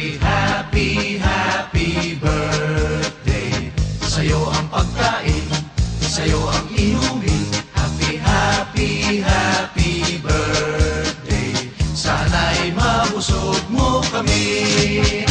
Happy, happy, happy birthday. Sa'yo ang pagkain, sa'yo ang inumin. Happy, happy, happy birthday. Sana'y mabusog mo kami.